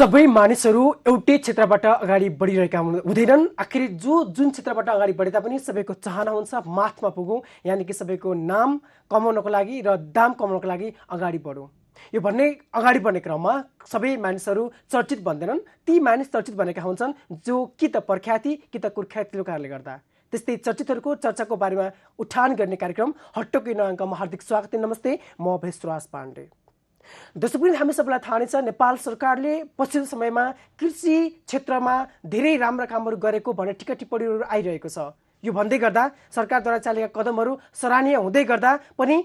सबै मानिसहरू एउटै क्षेत्रबाट अगाडि बढिरहेका हुँदैनन्। आखिर जो जुन क्षेत्रबाट अगाडि बढे तापनि सबैको चाहना हुन्छ माथमा पुगौँ यानि कि सबैको नाम कमाउनको लागि र दाम कमाउनको लागि अगाडि बढौँ। यो भन्ने अगाडि बढ्ने क्रममा सबै मानिसहरू चर्चित बन्दैनन्। ती मानिस चर्चित बनेका हुन्छन् जो कि त प्रख्याति कि त कुर्ख्यातिको कारणले गर्दा। त्यस्तै चर्चितहरूको चर्चाको बारेमा उठान गर्ने कार्यक्रम हट्टोकै नयाँ हार्दिक स्वागत नमस्ते। म भेषराज पाण्डे। पनि हामी सबैलाई थाहा नै छ नेपाल सरकारले पछिल्लो समयमा कृषि क्षेत्रमा धेरै राम्रा कामहरू गरेको भन्ने टिका टिप्पणीहरू आइरहेको छ। यो भन्दै गर्दा सरकारद्वारा चालेका कदमहरू सराहनीय हुँदै गर्दा पनि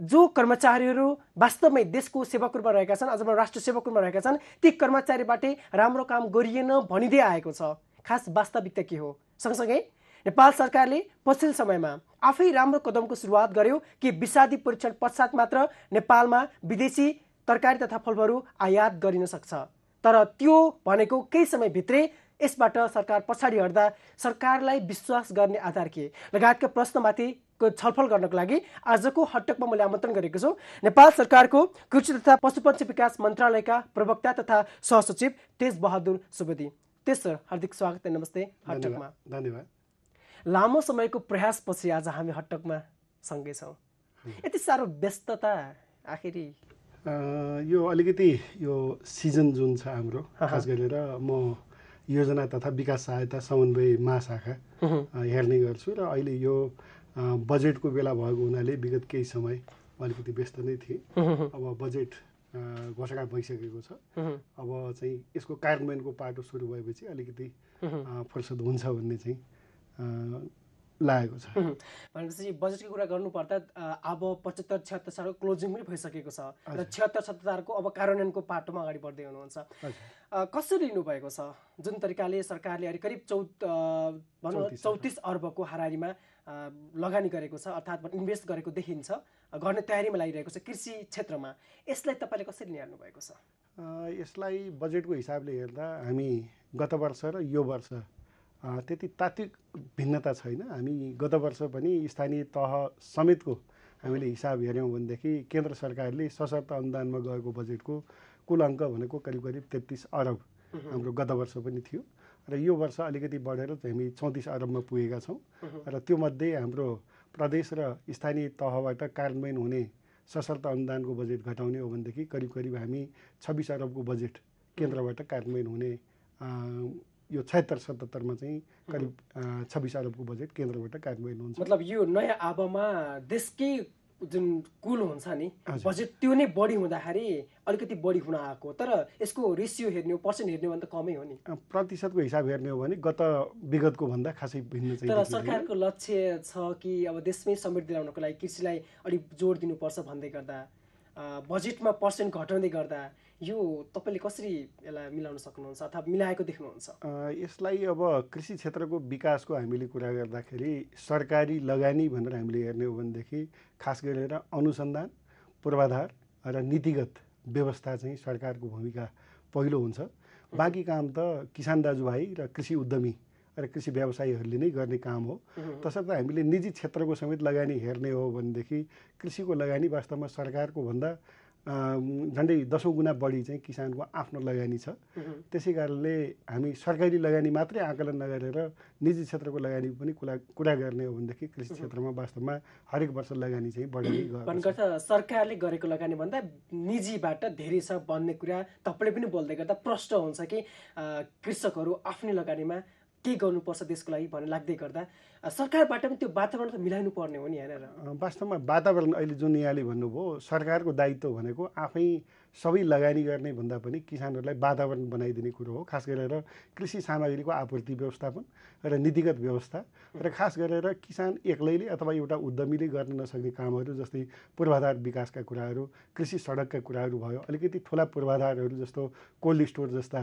जो कर्मचारीहरू वास्तवमै देशको सेवाको रूपमा रहेका छन् अझ राष्ट्र सेवाको रूपमा रहेका छन् ती कर्मचारीबाटै राम्रो काम गरिएन भनिँदै आएको छ। खास वास्तविकता के हो? सँगसँगै नेपाल सरकारले पछिल्लो समयमा आफै राम्रो कदमको सुरुवात गर्यो कि विषादी परीक्षण पश्चात मात्र नेपालमा विदेशी तरकारी तथा फलफहरू आयात गरिन सक्छ। तर त्यो भनेको केही समयभित्रै यसबाट सरकार पछाडि हट्दा सरकारलाई विश्वास गर्ने आधार के? लगायतका प्रश्नमाथि छलफल गर्नको लागि आजको हटकमा मैले आमन्त्रण गरेको छु। नेपाल सरकारको कृषि तथा पशुपक्षी विकास मन्त्रालयका प्रवक्ता तथा सहसचिव तेज बहादुर सुवेदी। तेज सर हार्दिक स्वागत नमस्ते हटकमा। धन्यवाद लामो समयको प्रयासपछि आज हामी हटकमा सँगै छौँ। यति साह्रो व्यस्तता आखिरी यो अलिकति यो सिजन जुन छ हाम्रो खास गरेर म योजना तथा विकास सहायता समन्वय महाशाखा हेर्ने गर्छु र अहिले यो बजेटको बेला भएको हुनाले विगत केही समय अलिकति व्यस्त नै थिएँ। अब बजेट घोषणा भइसकेको छ। अब चाहिँ यसको कार्यान्वयनको पाटो सुरु भएपछि अलिकति फुर्सद हुन्छ भन्ने चाहिँ लागेको छ। भनेपछि बजेटको कुरा गर्नुपर्दा अब पचहत्तर छिहत्तर सालको क्लोजिङ पनि भइसकेको छ र छिहत्तर सत्तरको अब कार्यान्वयनको पाटोमा अगाडि बढ्दै हुनुहुन्छ। कसरी लिनुभएको छ? जुन तरिकाले सरकारले अहिले करिब चौ भनौँ चौतिस अर्बको हारारीमा लगानी गरेको छ अर्थात् इन्भेस्ट गरेको देखिन्छ गर्ने तयारीमा लागिरहेको छ कृषि क्षेत्रमा। यसलाई तपाईँले कसरी निहाल्नु भएको छ यसलाई बजेटको हिसाबले हेर्दा हामी गत वर्ष र यो वर्ष त्यति तात्विक भिन्नता छैन। हामी गत वर्ष पनि स्थानीय तह समेतको हामीले हिसाब हेऱ्यौँ भनेदेखि केन्द्र सरकारले सशर्त अनुदानमा गएको बजेटको कुल अङ्क भनेको करिब करिब तेत्तिस अरब हाम्रो गत वर्ष पनि थियो। र यो वर्ष अलिकति बढेर हामी चौतिस अरबमा पुगेका छौँ। र त्योमध्ये हाम्रो प्रदेश र स्थानीय तहबाट कार्यान्वयन हुने सशर्त अनुदानको बजेट घटाउने हो भनेदेखि करिब करिब हामी छब्बिस अरबको बजेट केन्द्रबाट कार्यान्वयन हुने यो छयत्तर सतहत्तरमा चाहिँ करिब छब्बिस अरबको बजेट केन्द्रबाट कार्यान्वयन हुन्छ मतलब यो नयाँ आवामा देशकै जुन कुल हुन्छ नि बजेट त्यो नै बढी हुँदाखेरि अलिकति बढी हुन आएको तर यसको रेसियो हेर्ने हो पर्सेन्ट हेर्ने हो भने त कमै हो नि। प्रतिशतको हिसाब हेर्ने हो भने गत विगतको भन्दा खासै भिन्न चाहिँ तर सरकारको लक्ष्य छ कि अब देशमै समृद्धि ल्याउनको लागि कृषिलाई अलिक जोड दिनुपर्छ भन्दै गर्दा बजेटमा पर्सेन्ट घटाउँदै गर्दा यो तपाईँले कसरी यसलाई मिलाउन सक्नुहुन्छ अथवा मिलाएको देख्नुहुन्छ? यसलाई अब कृषि क्षेत्रको विकासको हामीले कुरा गर्दाखेरि सरकारी लगानी भनेर हामीले हेर्ने हो भनेदेखि खास गरेर अनुसन्धान पूर्वाधार र नीतिगत व्यवस्था चाहिँ सरकारको भूमिका पहिलो हुन्छ। बाँकी काम त किसान दाजुभाइ र कृषि उद्यमी र कृषि व्यवसायीहरूले नै गर्ने काम हो। तसर्थ हामीले निजी क्षेत्रको समेत लगानी हेर्ने हो भनेदेखि कृषिको लगानी वास्तवमा सरकारको भन्दा झन्डै दसौँ गुणा बढी चाहिँ किसानको आफ्नो लगानी छ। त्यसै कारणले हामी सरकारी लगानी मात्रै आकलन नगरेर निजी क्षेत्रको लगानी पनि कुरा कुरा गर्ने हो भनेदेखि कृषि क्षेत्रमा वास्तवमा हरेक वर्ष लगानी चाहिँ बढ्दै सरकारले गरेको लगानी भन्दा निजीबाट धेरै छ भन्ने कुरा तपाईँले पनि बोल्दै गर्दा प्रष्ट हुन्छ कि कृषकहरू आफ्नै लगानीमा के गर्नुपर्छ देशको लागि भन्ने लाग्दै गर्दा सरकारबाट पनि त्यो वातावरण त मिलाइनु पर्ने हो नि हेरेर वास्तवमा वातावरण अहिले जुन यहाँले भन्नुभयो सरकारको दायित्व भनेको आफै सबै लगानी गर्ने भन्दा पनि किसानहरूलाई वातावरण बनाइदिने कुरो हो खास गरेर कृषि सामग्रीको आपूर्ति व्यवस्थापन र नीतिगत व्यवस्था र खास गरेर किसान एक्लैले अथवा एउटा उद्यमीले गर्न नसक्ने कामहरू जस्तै पूर्वाधार विकासका कुराहरू कृषि सडकका कुराहरू भयो अलिकति ठुला पूर्वाधारहरू जस्तो कोल्ड स्टोर जस्ता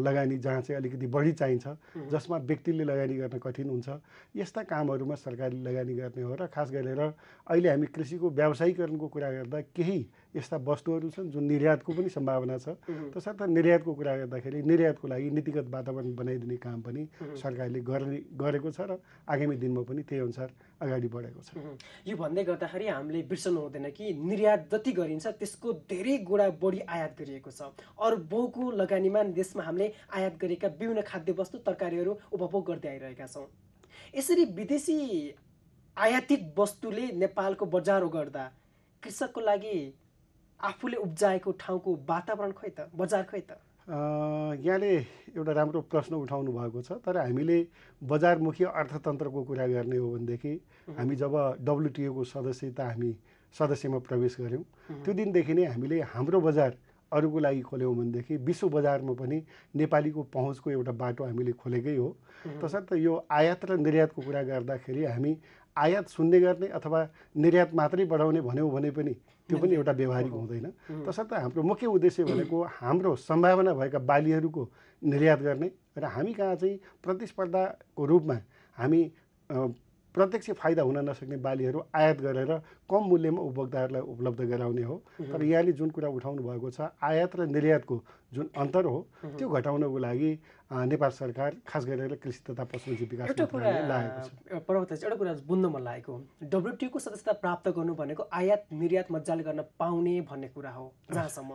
लगानी जहाँ चाहिँ अलिकति बढी चाहिन्छ जसमा व्यक्तिले लगानी गर्न कठिन हुन्छ यस्ता कामहरूमा सरकारले लगानी गर्ने हो र खास गरेर अहिले हामी कृषिको व्यावसायिकरणको कुरा गर्दा केही यस्ता वस्तुहरू छन् जुन निर्यातको पनि सम्भावना छ। तसर्थ निर्यातको कुरा गर्दाखेरि निर्यातको लागि नीतिगत वातावरण बनाइदिने काम पनि सरकारले गर्ने गरेको छ र आगामी दिनमा पनि त्यही अनुसार अगाडि बढेको छ। यो भन्दै गर्दाखेरि हामीले बिर्सनु हुँदैन कि निर्यात जति गरिन्छ त्यसको धेरै गुणा बढी आयात गरिएको छ। अरू बहुको लगानीमा देशमा हामीले आयात गरेका विभिन्न खाद्यवस्तु तरकारीहरू उपभोग गर्दै आइरहेका छौँ। यसरी विदेशी आयातित वस्तुले नेपालको बजार ओगर्दा कृषकको लागि आफूले उब्जाएको ठाउँको वातावरण खोइ त बजार खोइ त? यहाँले एउटा राम्रो प्रश्न उठाउनु भएको छ तर हामीले बजारमुखी अर्थतन्त्रको कुरा गर्ने हो भनेदेखि हामी जब डब्लुटिओको सदस्यता हामी सदस्यमा प्रवेश गऱ्यौँ त्यो दिनदेखि नै हामीले हाम्रो बजार अरूको लागि खोल्यौँ भनेदेखि विश्व बजारमा पनि नेपालीको पहुँचको एउटा बाटो हामीले खोलेकै हो। तसर्थ यो आयात र निर्यातको कुरा गर्दाखेरि हामी आयात शून्य गर्ने अथवा निर्यात मात्रै बढाउने भन्यौँ भने पनि त्यो पनि एउटा व्यवहारिक हुँदैन। तसर्थ हाम्रो मुख्य उद्देश्य भनेको हाम्रो सम्भावना भएका बालीहरूको निर्यात गर्ने र हामी कहाँ चाहिँ प्रतिस्पर्धाको रूपमा हामी प्रत्यक्ष फाइदा हुन नसक्ने बालीहरू आयात गरेर कम मूल्यमा उपभोक्ताहरूलाई उपलब्ध गराउने हो। तर यहाँले जुन कुरा उठाउनु भएको छ आयात र निर्यातको जुन अन्तर हो त्यो घटाउनको लागि नेपाल सरकार खास गरेर कृषि तथा पशुपक्षी विकास लागेको छ। पर्वत एउटा कुरा बुझ्न मन लागेको डब्लुटिओको सदस्यता प्राप्त गर्नु भनेको आयात निर्यात मजाले गर्न पाउने भन्ने कुरा हो जहाँसम्म।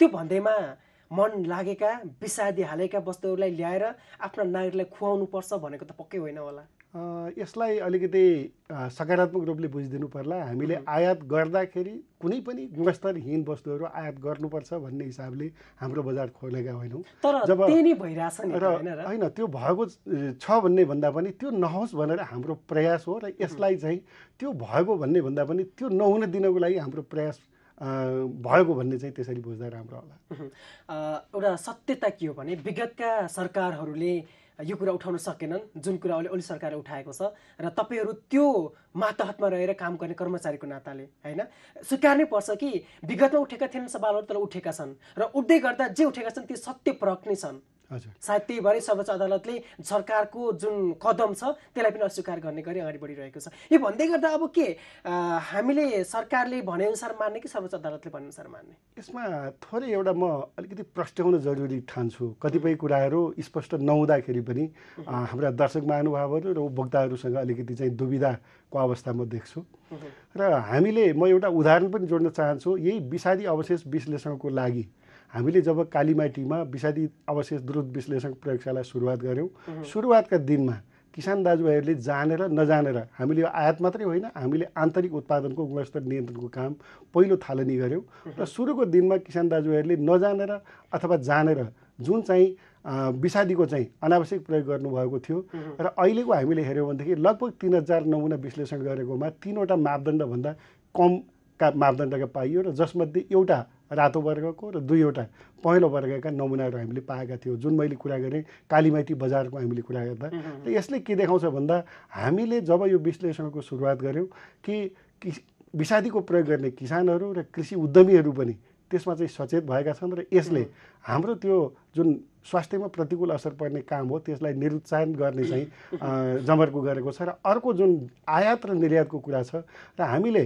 त्यो भन्दैमा मन लागेका विषादी हालेका वस्तुहरूलाई ल्याएर आफ्ना नागरिकलाई खुवाउनु पर्छ भनेको त पक्कै होइन होला। यसलाई अलिकति सकारात्मक रूपले बुझिदिनु पर्ला। हामीले आयात गर्दाखेरि कुनै पनि गुणस्तरहीन वस्तुहरू आयात गर्नुपर्छ भन्ने हिसाबले हाम्रो बजार खोलेका होइनौँ। जब र? होइन त्यो भएको छ भन्ने भन्दा पनि त्यो नहोस् भनेर हाम्रो प्रयास हो र यसलाई चाहिँ त्यो भएको भन्ने भन्दा पनि त्यो नहुन दिनको लागि हाम्रो प्रयास भएको भन्ने चाहिँ त्यसरी बुझ्दा राम्रो होला। एउटा सत्यता के हो भने विगतका सरकारहरूले यो कुरा उठाउन सकेनन् जुन कुरा अहिले ओली सरकारले उठाएको छ र तपाईँहरू त्यो मातहतमा रहेर काम गर्ने कर्मचारीको नाताले होइन? स्वीकार्नै पर्छ कि विगतमा उठेका थिएनन् सवालहरू तर उठेका छन् र उठ्दै गर्दा जे उठेका छन् त्यो सत्य परक नै छन्। सायद त्यही भएर सर्वोच्च अदालतले सरकारको जुन कदम छ त्यसलाई पनि अस्वीकार गर्ने गरी अगाडि बढिरहेको छ। यो भन्दै गर्दा अब के? हामीले सरकारले भनेअनुसार मान्ने कि सर्वोच्च अदालतले भनेअनुसार मान्ने? यसमा थोरै एउटा म अलिकति प्रस्ट्याउन जरुरी ठान्छु। कतिपय कुराहरू स्पष्ट नहुँदाखेरि पनि हाम्रा दर्शक महानुभावहरू र उपभोक्ताहरूसँग अलिकति चाहिँ दुविधाको अवस्था म देख्छु। र हामीले म एउटा उदाहरण पनि जोड्न चाहन्छु। यही विषादी अवशेष विश्लेषणको लागि हामीले जब कालीमाटीमा विषादी अवशेष द्रुत विश्लेषण प्रयोगशाला सुरुवात गऱ्यौँ सुरुवातका दिनमा किसान दाजुभाइहरूले जानेर नजानेर हामीले आयात मात्रै होइन हामीले आन्तरिक उत्पादनको गुणस्तर नियन्त्रणको काम पहिलो थालनी गऱ्यौँ र सुरुको दिनमा किसान दाजुभाइहरूले नजानेर अथवा जानेर जुन चाहिँ विषादीको चाहिँ अनावश्यक प्रयोग गर्नुभएको थियो र अहिलेको हामीले हेऱ्यौँ भनेदेखि लगभग तिन हजार नमुना विश्लेषण गरेकोमा तिनवटा मापदण्डभन्दा कमका मापदण्डका पाइयो र जसमध्ये एउटा रातो वर्गको र दुईवटा पहेँलो वर्गका नमुनाहरू हामीले पाएका थियौँ। जुन मैले कुरा गरेँ कालीमाटी बजारको हामीले कुरा गर्दा। र यसले के देखाउँछ भन्दा हामीले जब यो विश्लेषणको सुरुवात गऱ्यौँ कि विषादीको प्रयोग गर्ने किसानहरू र कृषि उद्यमीहरू पनि त्यसमा चाहिँ सचेत भएका छन् र यसले हाम्रो त्यो जुन स्वास्थ्यमा प्रतिकूल असर पर्ने काम हो त्यसलाई निरुत्साहन गर्ने चाहिँ जमर्को गरेको छ। र अर्को जुन आयात र निर्यातको कुरा छ र हामीले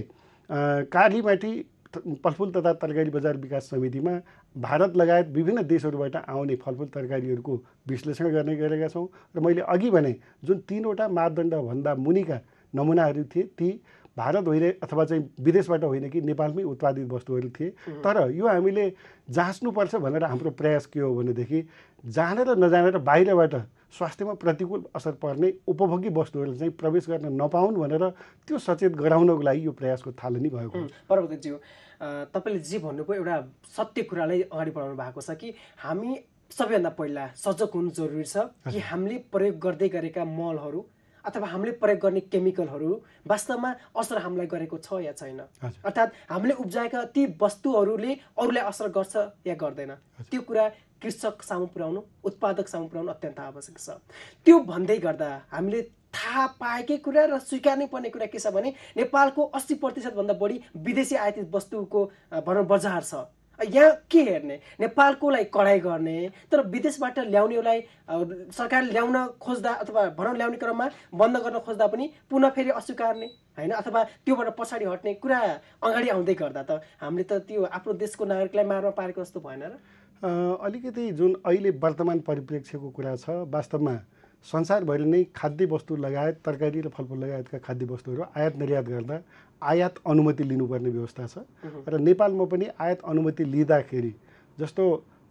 कालीमाटी फलफुल तथा तरकारी बजार विकास समितिमा भारत लगायत विभिन्न देशहरूबाट आउने फलफुल तरकारीहरूको विश्लेषण गर्ने गरेका छौँ। र मैले अघि भने जुन तिनवटा मापदण्डभन्दा मुनिका नमुनाहरू थिए ती भारत होइन अथवा चाहिँ विदेशबाट होइन कि नेपालमै उत्पादित वस्तुहरू थिए। तर यो हामीले जाँच्नुपर्छ भनेर हाम्रो प्रयास के हो भनेदेखि जानेर नजानेर बाहिरबाट स्वास्थ्यमा प्रतिकूल असर पर्ने उपभोग्य वस्तुहरू चाहिँ प्रवेश गर्न नपाउन् भनेर त्यो सचेत गराउनको लागि यो प्रयासको थालनी भएको पर्वतज्यू तपाईँले जे भन्नुभयो एउटा सत्य कुरालाई अगाडि बढाउनु भएको छ कि हामी सबैभन्दा पहिला सजग हुनु जरुरी छ कि हामीले प्रयोग गर्दै गरेका मलहरू अथवा हामीले प्रयोग गर्ने केमिकलहरू वास्तवमा असर हामीलाई गरेको छ या छैन। अर्थात् हामीले उब्जाएका ती वस्तुहरूले अरूलाई असर गर्छ या गर्दैन। त्यो कुरा कृषक सामु पुर्याउनु उत्पादक सामु पुर्याउनु अत्यन्त आवश्यक छ। त्यो भन्दै गर्दा हामीले थाहा पाएकै कुरा र स्वीकार्नै पर्ने कुरा के छ भने नेपालको अस्सी प्रतिशतभन्दा बढी विदेशी आयातित वस्तुको भनौँ बजार छ। यहाँ के हेर्ने? नेपालकोलाई कडाइ गर्ने तर विदेशबाट ल्याउनेलाई सरकारले ल्याउन खोज्दा अथवा भनौँ ल्याउने क्रममा बन्द गर्न खोज्दा पनि पुनः फेरि अस्वीकार्ने होइन? अथवा त्योबाट पछाडि हट्ने कुरा अगाडि आउँदै गर्दा त हामीले त त्यो आफ्नो देशको नागरिकलाई मारमा पारेको जस्तो भएन र। अलिकति जुन अहिले वर्तमान परिप्रेक्ष्यको कुरा छ वास्तवमा संसारभरि नै खाद्य वस्तु लगायत तरकारी र फलफुल लगायतका खाद्य वस्तुहरू आयात निर्यात गर्दा आयात अनुमति लिनुपर्ने व्यवस्था छ। र नेपालमा पनि आयात अनुमति लिँदाखेरि जस्तो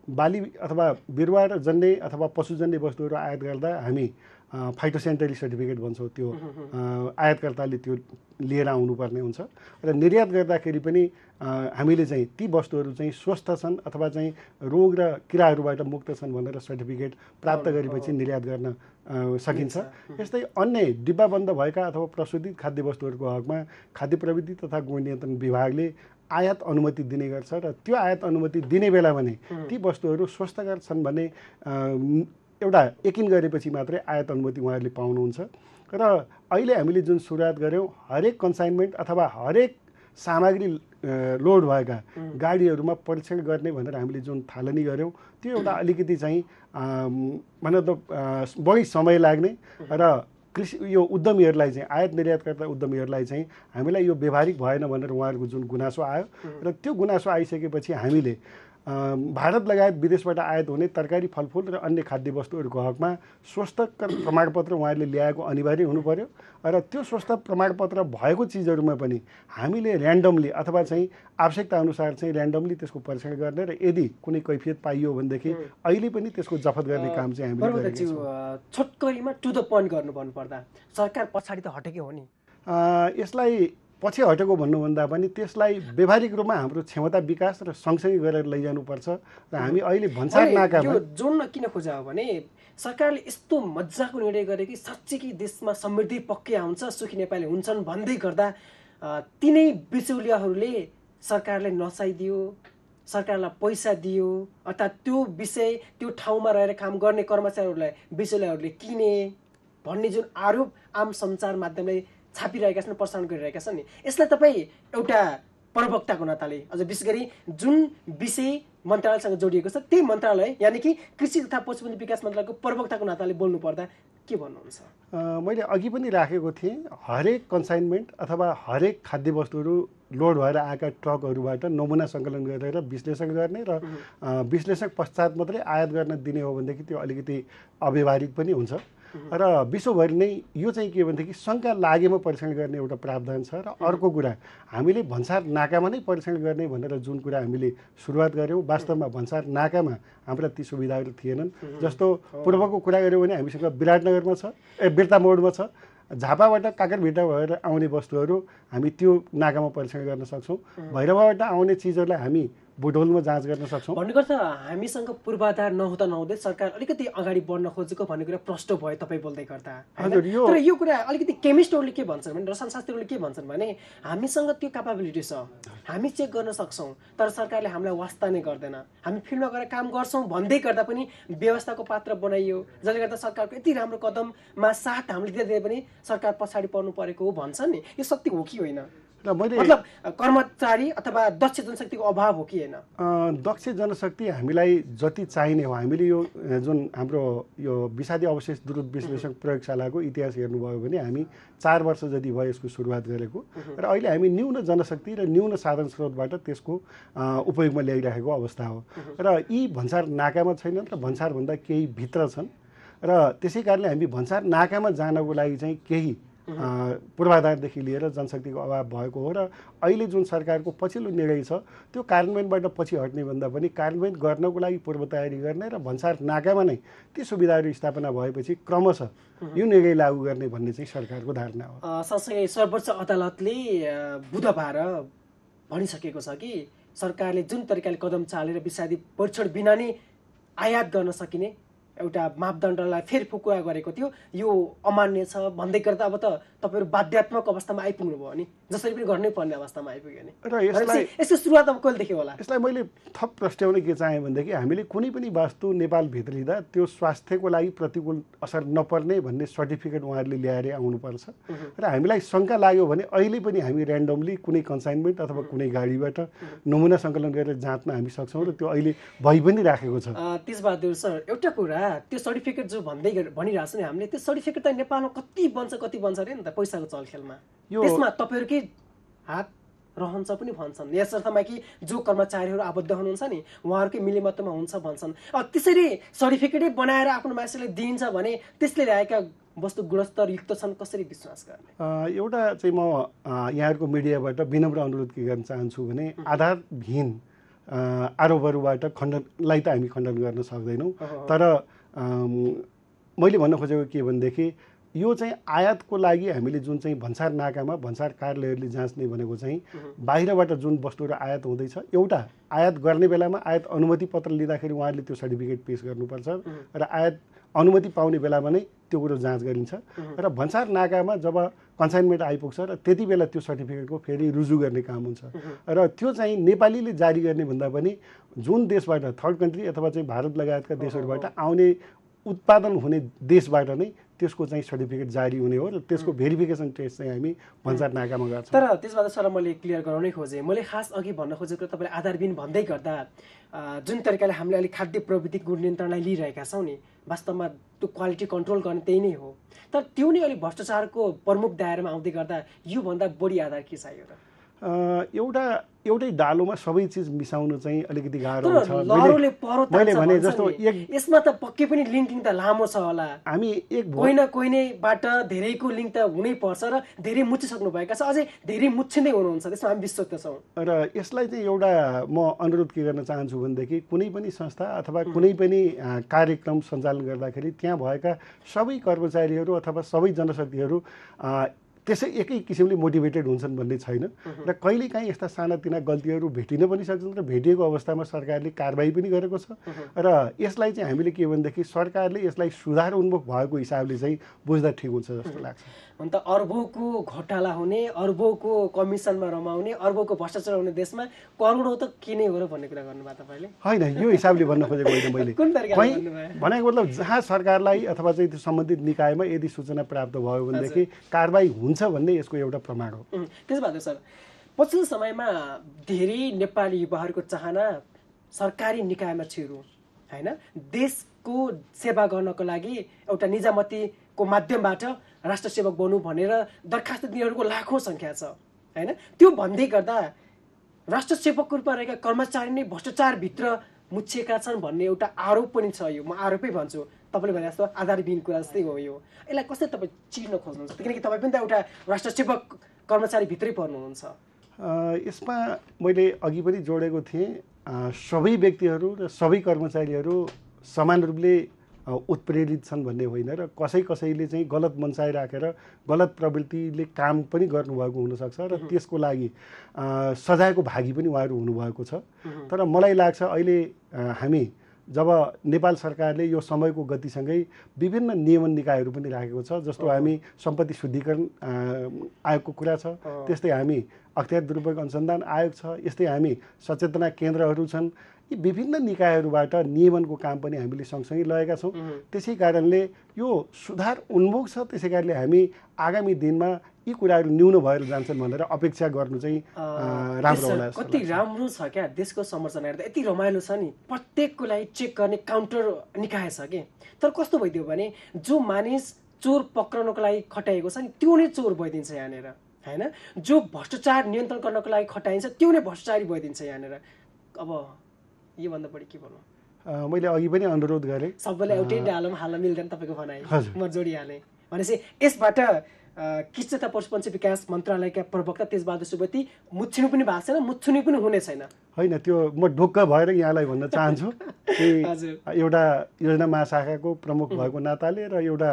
बाली अथवा बिरुवा र जन्य अथवा पशुजन्य वस्तुहरू आयात गर्दा हामी फाइटोसेन्टरी सर्टिफिकेट भन्छौँ त्यो आयातकर्ताले त्यो लिएर आउनुपर्ने हुन्छ। र निर्यात गर्दाखेरि पनि हामीले चाहिँ ती वस्तुहरू चाहिँ स्वस्थ छन् अथवा चाहिँ रोग र किराहरूबाट मुक्त छन् भनेर सर्टिफिकेट प्राप्त गरेपछि निर्यात गर्न सकिन्छ। यस्तै अन्य डिब्बाबन्द भएका अथवा प्रशोधित खाद्य वस्तुहरूको हकमा खाद्य प्रविधि तथा गुण नियन्त्रण विभागले आयात अनुमति दिने गर्छ र त्यो आयात अनुमति दिने बेला भने ती वस्तुहरू स्वस्थकर छन् भने एउटा यकिन गरेपछि मात्रै आयात अनुमति उहाँहरूले पाउनुहुन्छ। र अहिले हामीले जुन सुरुवात गऱ्यौँ हरेक कन्साइनमेन्ट अथवा हरेक सामग्री लोड भएका गाडीहरूमा परीक्षण गर्ने भनेर हामीले जुन थालनी गऱ्यौँ त्यो एउटा अलिकति चाहिँ भन त बढी समय लाग्ने र कृषि यो उद्यमीहरूलाई चाहिँ आयात निर्यातकर्ता उद्यमीहरूलाई चाहिँ हामीलाई यो व्यवहारिक भएन भनेर उहाँहरूको जुन गुनासो आयो र त्यो गुनासो आइसकेपछि हामीले भारत लगायत विदेशबाट आयात हुने तरकारी फलफुल र अन्य खाद्य वस्तुहरूको हकमा स्वस्थकर प्रमाणपत्र उहाँहरूले ल्याएको अनिवार्य हुनु पर्यो र त्यो स्वस्थ प्रमाणपत्र भएको चिजहरूमा पनि हामीले ऱ्यान्डमली अथवा चाहिँ आवश्यकता अनुसार चाहिँ ऱ्यान्डमली त्यसको परीक्षण गर्ने र यदि कुनै कैफियत पाइयो भनेदेखि अहिले पनि त्यसको जफत गर्ने काम चाहिँ हामीले छोटकरीमा टु द पोइन्ट गर्नु भन्नुपर्दा सरकार पछाडि त हटेकै हो नि। यसलाई पछि हटेको भन्नुभन्दा पनि त्यसलाई व्यावहारिक रूपमा हाम्रो क्षमता विकास र सँगसँगै गरेर लैजानुपर्छ र हामी अहिले भन्सार यो जोड्न किन खोजा हो भने सरकारले यस्तो मजाको निर्णय गरे कि साँच्चै देशमा समृद्धि पक्कै आउँछ सुखी नेपाली हुन्छन् भन्दै गर्दा तिनै बिचौलियाहरूले सरकारले नचाइदियो सरकारलाई पैसा दियो अर्थात् त्यो विषय त्यो ठाउँमा रहेर काम गर्ने कर्मचारीहरूलाई बिचौलियाहरूले किने भन्ने जुन आरोप आम सञ्चार माध्यमले छापिरहेका छन् प्रसारण गरिरहेका छन् नि। यसलाई तपाईँ एउटा प्रवक्ताको नाताले अझ विशेष गरी जुन विषय मन्त्रालयसँग जोडिएको छ त्यही मन्त्रालय यानि कि कृषि तथा पशुपति विकास मन्त्रालयको प्रवक्ताको नाताले बोल्नु पर्दा के भन्नुहुन्छ? मैले अघि पनि राखेको थिएँ हरेक कन्साइनमेन्ट अथवा हरेक खाद्य वस्तुहरू लोड भएर आएका ट्रकहरूबाट नमुना सङ्कलन गरेर विश्लेषण गर्ने र अ, विश्लेषण पश्चात मात्रै आयात गर्न दिने हो भनेदेखि त्यो अलिकति अव्यवहारिक पनि हुन्छ। र विश्वभरि नै यो चाहिँ के भनेदेखि शङ्का लागेमा परीक्षण गर्ने एउटा प्रावधान छ र अर्को कुरा हामीले भन्सार नाकामा नै परीक्षण गर्ने भनेर जुन कुरा हामीले सुरुवात गऱ्यौँ वास्तवमा भन्सार नाकामा हाम्रा ती सुविधाहरू थिएनन्। जस्तो पूर्वको कुरा गऱ्यौँ भने हामीसँग विराटनगरमा छ ए बिर्ता मोडमा छ झापाबाट काकरभिटा भएर आउने वस्तुहरू हामी त्यो नाकामा परीक्षण गर्न सक्छौँ। भैरवाबाट आउने चिजहरूलाई हामी बुढोलमा जाँच गर्न सक्छौँ। भन्ने गर्दा हामीसँग पूर्वाधार नहुँदा नहुँदै सरकार अलिकति अगाडि बढ्न खोजेको भन्ने कुरा प्रष्ट भयो तपाईँ बोल्दै गर्दा तर यो कुरा अलिकति केमिस्टहरूले के भन्छन् भने रसायनशास्त्रीहरूले के भन्छन् भने हामीसँग त्यो क्यापाबिलिटी छ। हामी चेक गर्न सक्छौँ तर सरकारले हामीलाई वास्ता नै गर्दैन। हामी फिल्डमा गएर काम गर्छौँ भन्दै गर्दा पनि व्यवस्थाको पात्र बनाइयो जसले गर्दा सरकारको यति राम्रो कदममा साथ हामीले दिँदै पनि सरकार पछाडि पर्नु परेको हो भन्छन् नि। यो सत्य हो कि होइन? र मैले मतलब कर्मचारी अथवा दक्ष जनशक्तिको अभाव हो कि होइन? दक्ष जनशक्ति हामीलाई जति चाहिने हो हामीले यो जुन हाम्रो यो विषादी अवशेष द्रुत विश्लेषण प्रयोगशालाको इतिहास हेर्नुभयो भने हामी चार वर्ष जति भयो यसको सुरुवात गरेको। र अहिले हामी न्यून जनशक्ति र न्यून साधन स्रोतबाट त्यसको उपयोगमा ल्याइरहेको अवस्था हो। र यी भन्सार नाकामा छैनन् र भन्सारभन्दा केही भित्र छन्। र त्यसै कारणले हामी भन्सार नाकामा जानको लागि चाहिँ केही पूर्वाधारदेखि लिएर जनशक्तिको अभाव भएको हो र अहिले जुन सरकारको पछिल्लो निर्णय छ त्यो कार्यान्वयनबाट पछि हट्ने भन्दा पनि कार्यान्वयन गर्नको लागि पूर्व तयारी गर्ने र भन्सार नाकामा नै ती सुविधाहरू स्थापना भएपछि क्रमशः यो निर्णय लागू गर्ने भन्ने चाहिँ सरकारको धारणा हो। सँगसँगै सर्वोच्च अदालतले बुधबार भनिसकेको छ कि सरकारले जुन तरिकाले कदम चालेर विषादी परीक्षण बिना नै आयात गर्न सकिने एउटा मापदण्डलाई फेरि फुकुवा गरेको थियो। यो अमान्य छ भन्दै गर्दा अब त तपाईँहरू बाध्यात्मक अवस्थामा आइपुग्नु भयो नि। जसरी पनि गर्नै पर्ने अवस्थामा आइपुग्यो नि। र यसलाई यसको सुरुवात अब कहिलेदेखि होला? यसलाई मैले थप प्रस्ट्याउन के चाहेँ भनेदेखि हामीले कुनै पनि वास्तु नेपालभित्र लिँदा त्यो स्वास्थ्यको लागि प्रतिकूल असर नपर्ने भन्ने सर्टिफिकेट उहाँहरूले ल्याएर आउनुपर्छ। र हामीलाई शङ्का लाग्यो भने अहिले पनि हामी ऱ्यान्डमली कुनै कन्साइनमेन्ट अथवा कुनै गाडीबाट नमुना सङ्कलन गरेर जाँच्न हामी सक्छौँ र त्यो अहिले भइ पनि राखेको छ। तेजबहादुर सर एउटा कुरा त्यो सर्टिफिकेट जो भन्दै भनिरहेको छ नि हामीले त्यो सर्टिफिकेट त नेपालमा कति बन्छ कति बन्छ अरे नि त पैसाको चलखेलमा। यो- त्यसमा तपाईँहरूकै हात रहन्छ पनि भन्छन्। यसर्थमा कि जो कर्मचारीहरू आबद्ध हुनुहुन्छ नि उहाँहरूकै मिलिमत्तमा हुन्छ भन्छन्। अब त्यसरी सर्टिफिकेटै बनाएर आफ्नो मान्छेलाई दिइन्छ भने त्यसले ल्याएका वस्तु गुणस्तरयुक्त छन् कसरी विश्वास गर्ने? एउटा चाहिँ म यहाँहरूको मिडियाबाट विनम्र अनुरोध के गर्न चाहन्छु भने आधारविहीन अ, आरोपहरूबाट खण्डनलाई त हामी खण्डन गर्न सक्दैनौँ। तर मैले भन्न खोजेको के भनेदेखि यो चाहिँ आयातको लागि हामीले जुन चाहिँ भन्सार नाकामा भन्सार कार्यालयहरूले जाँच्ने भनेको चाहिँ बाहिरबाट जुन वस्तुहरू आयात हुँदैछ एउटा आयात गर्ने बेलामा आयात अनुमति पत्र लिँदाखेरि उहाँहरूले त्यो सर्टिफिकेट पेस गर्नुपर्छ र आयात अनुमति पाउने बेलामा नै त्यो कुरो जाँच गरिन्छ र भन्सार नाकामा जब कन्साइनमेन्ट आइपुग्छ र त्यति बेला त्यो सर्टिफिकेटको फेरि रुजु गर्ने काम हुन्छ। र त्यो चाहिँ नेपालीले जारी गर्ने भन्दा पनि जुन देशबाट थर्ड कन्ट्री अथवा चाहिँ भारत लगायतका देशहरूबाट आउने उत्पादन हुने देशबाट नै त्यसको चाहिँ सर्टिफिकेट जारी हुने हो र त्यसको भेरिफिकेसन टेस्ट चाहिँ हामी भन्सार नाकामा गर्छौँ। तर त्यसबाट सर मैले क्लियर गराउनै खोजेँ। मैले खास अघि भन्न खोजेको तपाईँले आधारबिन भन्दै गर्दा जुन तरिकाले हामीले अहिले खाद्य प्रविधि गुण नियन्त्रणलाई लिइरहेका छौँ नि वास्तवमा त्यो क्वालिटी कन्ट्रोल गर्ने त्यही नै हो। तर त्यो नै अलिक भ्रष्टाचारको प्रमुख दायरामा आउँदै गर्दा योभन्दा बढी आधार के चाहियो र एउटा एउटै डालोमा सबै चिज मिसाउनु चाहिँ अलिकति गाह्रो हुन्छ। मैले भने जस्तो। एक यसमा त पक्कै पनि लिङ्किङ त लामो छ होला। हामी एक कोही न कोही नैबाट धेरैको लिङ्क त हुनै पर्छ र धेरै मुचिसक्नु भएका छ। अझै धेरै मुच्छिँदै हुनुहुन्छ त्यसमा हामी विश्वस्त छौँ। र यसलाई चाहिँ एउटा म अनुरोध के गर्न चाहन्छु भनेदेखि कुनै पनि संस्था अथवा कुनै पनि कार्यक्रम सञ्चालन गर्दाखेरि त्यहाँ भएका सबै कर्मचारीहरू अथवा सबै जनशक्तिहरू त्यसै एकै किसिमले मोटिभेटेड हुन्छन् भन्ने छैन। र कहिलेकाहीँ यस्ता सानातिना गल्तीहरू भेटिन पनि सक्छन् र भेटिएको अवस्थामा सरकारले कारवाही पनि गरेको छ। र यसलाई चाहिँ हामीले के भनेदेखि सरकारले यसलाई सुधार उन्मुख भएको हिसाबले चाहिँ बुझ्दा ठिक हुन्छ जस्तो लाग्छ। अन्त अर्बौँको घोटाला हुने अर्बौँको कमिसनमा रमाउने अर्बौँको भ्रष्टाचार हुने देशमा करोडौँ त के नै हो र भन्ने कुरा गर्नुभयो तपाईँले? होइन यो हिसाबले भन्न खोजेको होइन मैले। कुन? भनेको मतलब जहाँ सरकारलाई अथवा चाहिँ त्यो सम्बन्धित निकायमा यदि सूचना प्राप्त भयो भनेदेखि कारवाही हुन्छ भन्ने यसको एउटा प्रमाण हो। त्यसो सर पछिल्लो समयमा धेरै नेपाली युवाहरूको चाहना सरकारी निकायमा छिर्नु होइन? देशको सेवा गर्नको लागि एउटा निजामतीको माध्यमबाट राष्ट्र सेवक बन्नु भनेर दरखास्त दिनेहरूको लाखौँ सङ्ख्या छ होइन? त्यो भन्दै गर्दा राष्ट्र सेवकको रूपमा रहेका कर्मचारी नै भ्रष्टाचारभित्र मुछिएका छन् भन्ने एउटा आरोप पनि छ यो। म आरोपै भन्छु तपाईँले भने जस्तो आधारविहीन कुरा जस्तै हो यो। यसलाई कसरी तपाईँ चिर्न खोज्नुहुन्छ? किनकि तपाईँ पनि त एउटा राष्ट्र सेवक कर्मचारीभित्रै पर्नुहुन्छ। यसमा मैले अघि पनि जोडेको थिएँ सबै व्यक्तिहरू र सबै कर्मचारीहरू समान रूपले उत्प्रेरित छन् भन्ने होइन र कसै कसैले चाहिँ गलत मनसाय राखेर गलत प्रवृत्तिले काम पनि गर्नुभएको हुनसक्छ र त्यसको लागि सजायको भागी पनि उहाँहरू हुनुभएको छ। तर मलाई लाग्छ अहिले हामी जब नेपाल सरकारले यो समयको गतिसँगै विभिन्न नियमन निकायहरू पनि राखेको छ जस्तो हामी सम्पत्ति शुद्धिकरण आयोगको कुरा छ त्यस्तै हामी अख्तियार दुरुपयोग अनुसन्धान आयोग छ यस्तै हामी सचेतना केन्द्रहरू छन् यी विभिन्न निकायहरूबाट नियमनको काम पनि हामीले सँगसँगै लगेका छौँ। त्यसै कारणले यो सुधार उन्मुख छ त्यसै कारणले हामी आगामी दिनमा यी कुराहरू न्यून भएर जान्छन् भनेर अपेक्षा गर्नु चाहिँ राम्रो होला कति। राम्रो छ क्या देशको संरचना हेर्दा। यति रमाइलो छ नि प्रत्येकको लागि चेक गर्ने काउन्टर निकाय छ कि। तर कस्तो भइदियो भने जो मानिस चोर पक्राउनको लागि खटाइएको छ नि त्यो नै चोर भइदिन्छ यहाँनिर होइन? जो भ्रष्टाचार नियन्त्रण गर्नको लागि खटाइन्छ त्यो नै भ्रष्टाचारी भइदिन्छ यहाँनिर। अब योभन्दा बढी के भन्नु? मैले अघि पनि अनुरोध गरेँ। सबैलाई एउटै डालोमा हाल्न मिल्दैन तपाईँको भनाइ। म जोडिहालेँ। भनेपछि यसबाट तथा पशुपन्छी विकास मन्त्रालयका प्रवक्ता तेजबहादुर सुवेदी मुच्छिनु पनि भएको छैन मुच्छुनी पनि हुने छैन। होइन त्यो म ढुक्क भएर यहाँलाई भन्न चाहन्छु कि। एउटा योजना महाशाखाको प्रमुख भएको नाताले र एउटा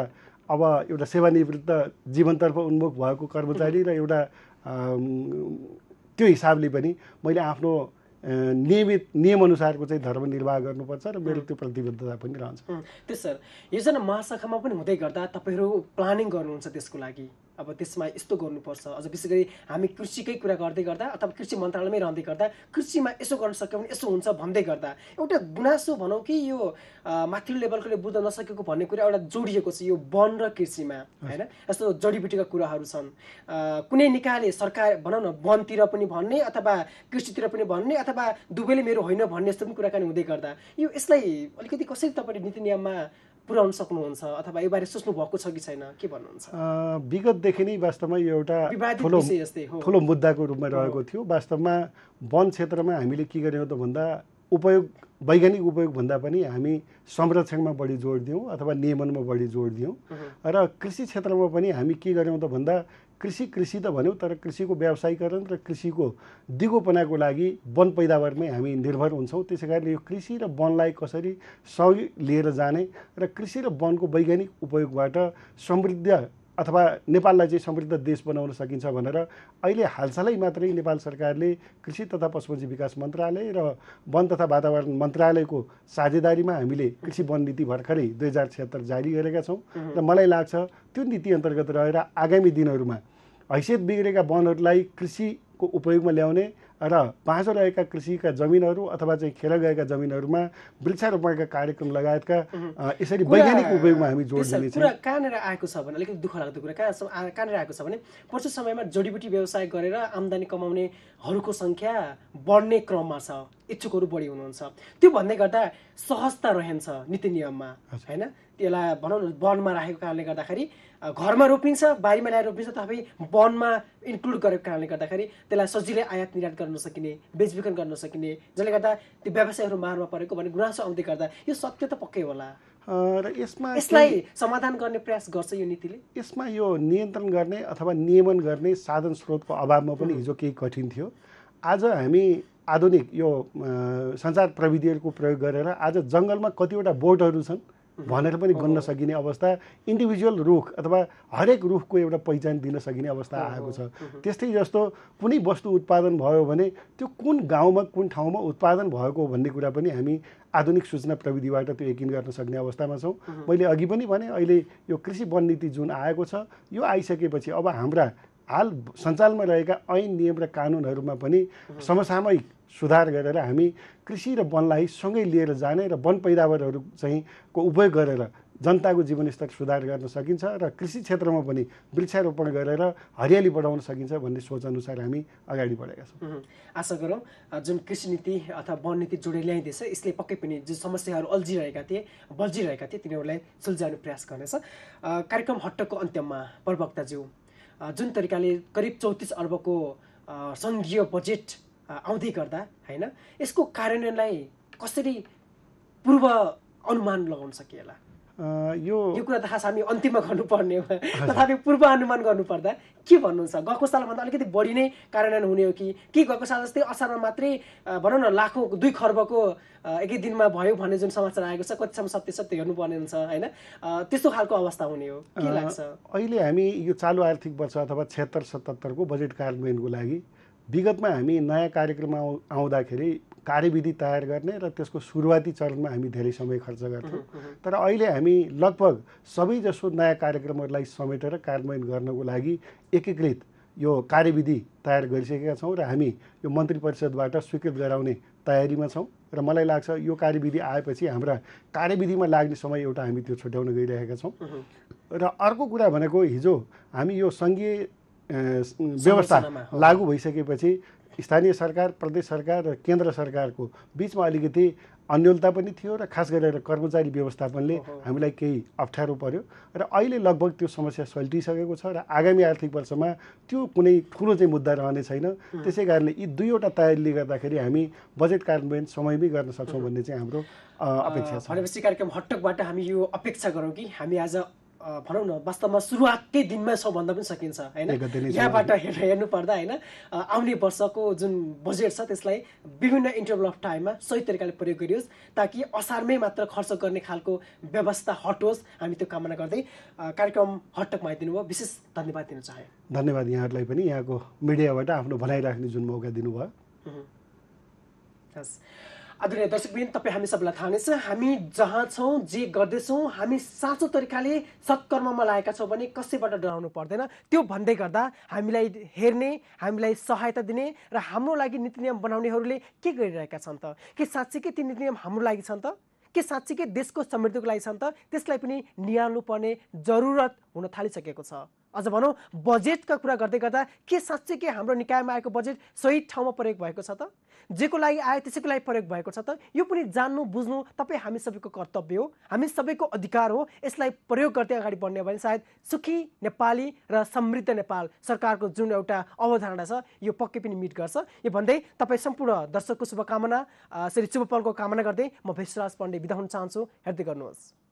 अब एउटा सेवानिवृत्त जीवनतर्फ उन्मुख भएको कर्मचारी र एउटा त्यो हिसाबले पनि मैले आफ्नो नियमित नियमअनुसारको चाहिँ धर्म निर्वाह गर्नुपर्छ र मेरो त्यो प्रतिबद्धता पनि रहन्छ। त्यस सर योजना महाशाखामा पनि हुँदै गर्दा तपाईँहरू प्लानिङ गर्नुहुन्छ त्यसको लागि? अब त्यसमा यस्तो गर्नुपर्छ। अझ विशेष गरी हामी कृषिकै कुरा गर्दै गर्दा अथवा कृषि मन्त्रालयमै रहँदै गर्दा कृषिमा यसो गर्न सक्यो भने यसो हुन्छ भन्दै गर्दा एउटा गुनासो भनौँ कि यो माथिल्लो लेभलकोले बुझ्न नसकेको भन्ने कुरा एउटा जोडिएको छ यो वन र कृषिमा होइन? यस्तो जडीबुटीका कुराहरू छन्। कुनै निकायले सरकार भनौँ न वनतिर पनि भन्ने अथवा कृषितिर पनि भन्ने अथवा दुवैले मेरो होइन भन्ने जस्तो पनि कुराकानी हुँदै गर्दा यो यसलाई अलिकति कसरी तपाईँले नीति नियममा पुर्याउन सक्नुहुन्छ अथवा यो बारे सोच्नु भएको छ कि छैन के भन्नुहुन्छ? विगतदेखि नै वास्तवमा यो एउटा ठुलो मुद्दाको रूपमा रहेको थियो। वास्तवमा वन क्षेत्रमा हामीले के गर्यौँ त भन्दा उपयोग वैज्ञानिक उपयोगभन्दा पनि हामी संरक्षणमा बढी जोड दियौँ अथवा नियमनमा बढी जोड दियौँ। र कृषि क्षेत्रमा पनि हामी के गर्यौँ त भन्दा कृषि कृषि त भन्यौँ तर कृषिको व्यावसायीकरण र कृषिको दिगोपनाको लागि वन पैदावारमै हामी निर्भर हुन्छौँ। त्यसै कारणले यो कृषि र वनलाई कसरी सँगै लिएर जाने र कृषि र वनको वैज्ञानिक उपयोगबाट समृद्ध अथवा नेपाललाई चाहिँ समृद्ध देश बनाउन सकिन्छ भनेर अहिले हालसालै मात्रै नेपाल सरकारले कृषि तथा पशुपन्छी विकास मन्त्रालय र वन तथा वातावरण मन्त्रालयको साझेदारीमा हामीले कृषि वन नीति भर्खरै दुई हजार छिहत्तर जारी गरेका छौँ र मलाई लाग्छ त्यो नीति अन्तर्गत रहेर आगामी दिनहरूमा हैसियत बिग्रेका वनहरूलाई कृषिको उपयोगमा ल्याउने र बाँझो रहेका कृषिका जमिनहरू अथवा चाहिँ खेर गएका जमिनहरूमा वृक्षारोपणका कार्यक्रम लगायतका यसरी वैज्ञानिक उपयोगमा हामी जोड दिने कुरा कहाँनिर आएको छ भने अलिकति दुःख लाग्दो कुरा कहाँ कहाँनिर आएको छ भने पछिल्लो समयमा जडीबुटी व्यवसाय गरेर आम्दानी कमाउनेहरूको सङ्ख्या बढ्ने क्रममा छ इच्छुकहरू बढी हुनुहुन्छ। त्यो भन्दै गर्दा सहजता रहन्छ नीति नियममा होइन? त्यसलाई भनौँ न वनमा राखेको कारणले गर्दाखेरि घरमा रोपिन्छ बारीमा ल्याएर रोपिन्छ तपाईँ वनमा इन्क्लुड गरेको कारणले गर्दाखेरि त्यसलाई सजिलै आयात निर्यात गर्न सकिने बेचबिखन गर्न सकिने जसले गर्दा त्यो व्यवसायहरू मारमा परेको भन्ने गुनासो आउँदै गर्दा यो सत्य त पक्कै होला। र यसमा यसलाई समाधान गर्ने प्रयास गर्छ यो नीतिले? यसमा यो नियन्त्रण गर्ने अथवा नियमन गर्ने साधन स्रोतको अभावमा पनि हिजो केही कठिन थियो। आज हामी आधुनिक यो सञ्चार प्रविधिहरूको प्रयोग गरेर आज जङ्गलमा कतिवटा बोटहरू छन्। भनेर पनि गन्न सकिने अवस्था इन्डिभिजुअल रुख अथवा हरेक रुखको एउटा पहिचान दिन सकिने अवस्था आएको छ। त्यस्तै जस्तो कुनै वस्तु उत्पादन भयो भने त्यो कुन गाउँमा कुन ठाउँमा उत्पादन भएको भन्ने कुरा पनि हामी आधुनिक सूचना प्रविधिबाट त्यो यकिन गर्न सक्ने अवस्थामा छौँ। मैले अघि पनि भने अहिले यो कृषि वन नीति जुन आएको छ यो आइसकेपछि अब हाम्रा हाल सञ्चालनमा रहेका ऐन नियम र कानुनहरूमा पनि समसामयिक सुधार गरेर हामी कृषि र वनलाई सँगै लिएर जाने र वन पैदावारहरू चाहिँ को उपयोग गरेर जनताको जीवनस्तर सुधार गर्न सकिन्छ र कृषि क्षेत्रमा पनि वृक्षारोपण गरेर हरियाली बढाउन सकिन्छ भन्ने सोच अनुसार हामी अगाडि बढेका छौँ। आशा गरौँ जुन कृषि नीति अथवा वन नीति जोडेर ल्याइँदैछ यसले पक्कै पनि जुन समस्याहरू अल्झिरहेका थिए बल्झिरहेका थिए तिनीहरूलाई सुल्झाउने प्रयास गर्नेछ। कार्यक्रम हट्टको अन्त्यमा प्रवक्ताज्यू जुन तरिकाले करिब चौतिस अर्बको सङ्घीय बजेट आउँदै गर्दा होइन? यसको कार्यान्वयनलाई कसरी पूर्व अनुमान लगाउन सकिएला? यो यो कुरा त खास हामी अन्तिममा गर्नुपर्ने हो। तथापि पूर्व अनुमान गर्नुपर्दा के भन्नुहुन्छ? गएको सालभन्दा अलिकति बढी नै कार्यान्वयन हुने हो कि? कि गएको साल जस्तै असारमा मात्रै भनौँ न लाखौँ दुई खर्बको एकै दिनमा भयो भन्ने जुन समाचार आएको छ कतिसम्म सत्य सत्य हेर्नुपर्ने हुन्छ होइन? त्यस्तो खालको अवस्था हुने हो। के लाग्छ? अहिले हामी यो चालु आर्थिक वर्ष अथवा छिहत्तर सतहत्तरको बजेट कार्यान्वयनको लागि विगतमा हामी नयाँ कार्यक्रम आउ आउँदाखेरि कार्यविधि तयार गर्ने र त्यसको सुरुवाती चरणमा हामी धेरै समय खर्च गर्थ्यौँ। तर अहिले हामी लगभग सबैजसो नयाँ कार्यक्रमहरूलाई समेटेर कार्यान्वयन गर्नको लागि एकीकृत यो कार्यविधि तयार गरिसकेका छौँ र हामी यो मन्त्री परिषदबाट स्वीकृत गराउने तयारीमा छौँ र मलाई लाग्छ यो कार्यविधि आएपछि हाम्रा कार्यविधिमा लाग्ने समय एउटा हामी त्यो छुट्याउन गइरहेका छौँ। र अर्को कुरा भनेको हिजो हामी यो सङ्घीय व्यवस्था। लागू भइसकेपछि स्थानीय सरकार प्रदेश सरकार र केन्द्र सरकारको बिचमा अलिकति अन्यलता पनि थियो र खास गरेर कर्मचारी व्यवस्थापनले हामीलाई केही अप्ठ्यारो पर्यो र अहिले लगभग त्यो समस्या सल्टिसकेको छ र आगामी आर्थिक वर्षमा त्यो कुनै ठुलो चाहिँ मुद्दा रहने छैन। त्यसै कारणले यी दुईवटा तयारीले गर्दाखेरि हामी बजेट कार्यान्वयन समयमै गर्न सक्छौँ भन्ने चाहिँ हाम्रो अपेक्षा छ। भनेपछि कार्यक्रम हट्टकबाट हामी यो अपेक्षा गरौँ कि हामी आज भनौँ न वास्तवमा सुरुवातकै दिनमा छौँ भन्दा पनि सकिन्छ होइन। यहाँबाट हेर्न हेर्नु पर्दा होइन आउने वर्षको जुन बजेट छ त्यसलाई विभिन्न इन्टरभल अफ टाइममा सही तरिकाले प्रयोग गरियोस् ताकि असारमै मात्र खर्च गर्ने खालको व्यवस्था हटोस्। हामी त्यो कामना गर्दै कार्यक्रम हट्टकमा आइदिनु भयो विशेष धन्यवाद दिन चाहे। धन्यवाद यहाँहरूलाई पनि। यहाँको मिडियाबाट आफ्नो भनाइ राख्ने जुन मौका दिनुभयो। हस्। आदरणीय दर्शकबिन तपाईँ हामी सबैलाई थाहा नै छ हामी जहाँ छौँ जे गर्दैछौँ हामी साँचो तरिकाले सत्कर्ममा लागेका छौँ भने कसैबाट डराउनु पर्दैन। त्यो भन्दै गर्दा हामीलाई हेर्ने हामीलाई सहायता दिने र हाम्रो लागि नीति नियम बनाउनेहरूले के गरिरहेका छन् त? के साँच्चीकै ती नीति नियम हाम्रो लागि छन् त? के साँच्चीकै देशको समृद्धिको लागि छन् त? त्यसलाई पनि निहाल्नु पर्ने जरुरत हुन थालिसकेको छ। अझ भनौँ बजेटका कुरा गर्दै गर्दा के साँच्चै के हाम्रो निकायमा आएको बजेट सही ठाउँमा प्रयोग भएको छ त? जेको लागि आयो त्यसैको लागि प्रयोग भएको छ त? यो पनि जान्नु बुझ्नु तपाईँ हामी सबैको कर्तव्य हो। हामी सबैको अधिकार हो। यसलाई प्रयोग गर्दै अगाडि बढ्ने भने सायद सुखी नेपाली र समृद्ध नेपाल सरकारको जुन एउटा अवधारणा छ यो पक्कै पनि मिट गर्छ। यो भन्दै तपाईँ सम्पूर्ण दर्शकको शुभकामना श्री शुभपलको कामना गर्दै म भेषराज पण्डे बिदा हुन चाहन्छु। हेर्दै गर्नुहोस्।